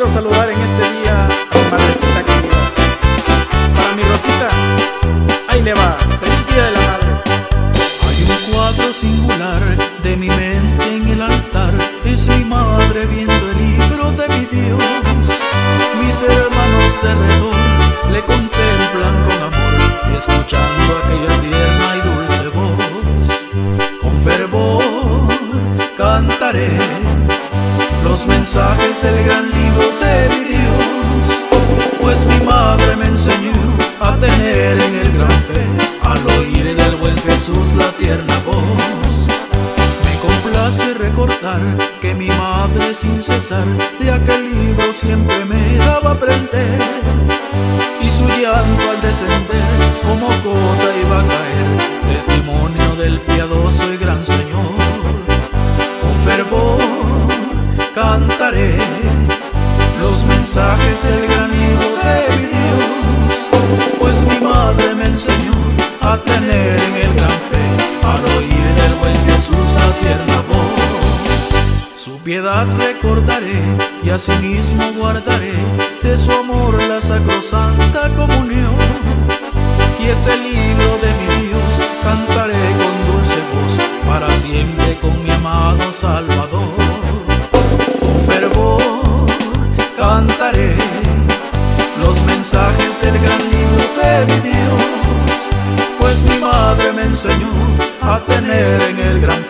quiero saludar en este día a mi Madrecita querida. Para mi Rosita, ahí le va, feliz día de la madre. Hay un cuadro singular de mi mente en el altar, es mi madre viendo el libro de mi Dios. Mis hermanos de redor le contemplan con amor y escuchando aquella tierna y dulce voz, con fervor cantaré los mensajes del gran libro recordar que mi madre sin cesar de aquel libro siempre me daba a aprender y su llanto al descender como gota iba a caer, testimonio del piadoso y gran Señor. Con fervor cantaré los mensajes del gran piedad recordaré y asimismo guardaré de su amor la sacrosanta comunión. Y ese libro de mi Dios cantaré con dulce voz para siempre con mi amado Salvador. Con fervor cantaré los mensajes del gran libro de mi Dios, pues mi madre me enseñó a tener en el gran